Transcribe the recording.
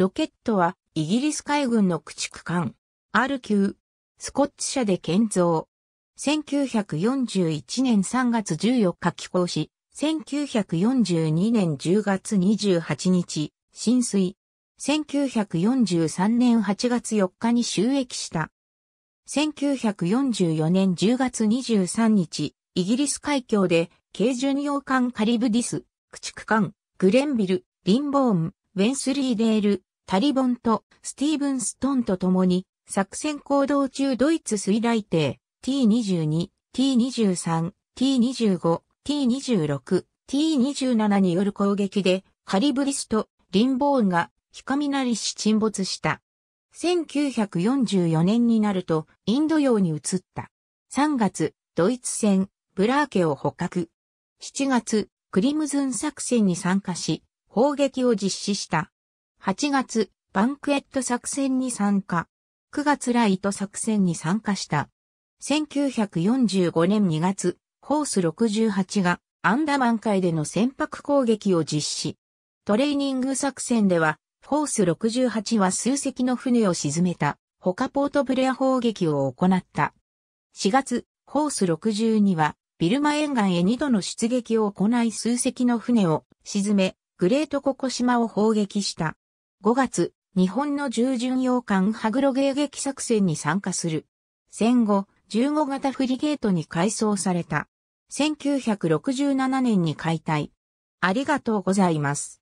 ロケットはイギリス海軍の駆逐艦 R 級スコッチ社で建造。1941年3月14日寄港し、1942年10月28日、浸水。1943年8月4日に収益した。1944年10月23日、イギリス海峡で、軽巡洋艦カリブディス、駆逐艦、グレンビル、リンボーン、ウェンスリーデール、タリボンとスティーブンストンと共に、作戦行動中ドイツ水雷艇 T22、T23、T25、T26、T27 による攻撃で、カリブリスとリンボーンが光なりし沈没した。1944年になるとインド洋に移った。3月、ドイツ戦、ブラーケを捕獲。7月、クリムズン作戦に参加し、砲撃を実施した。8月、バンクエット作戦に参加。9月ライト作戦に参加した。1945年2月、ホース68がアンダマン海での船舶攻撃を実施。トレーニング作戦では、ホース68は数隻の船を沈めた、他ポートブレア砲撃を行った。4月、ホース62は、ビルマ沿岸へ2度の出撃を行い数隻の船を沈め、グレートココ島を砲撃した。5月、日本の従巡洋艦ハグロ迎撃作戦に参加する。戦後、15型フリゲートに改装された。1967年に解体。ありがとうございます。